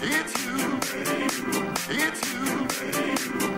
It's you. It's you. It's you.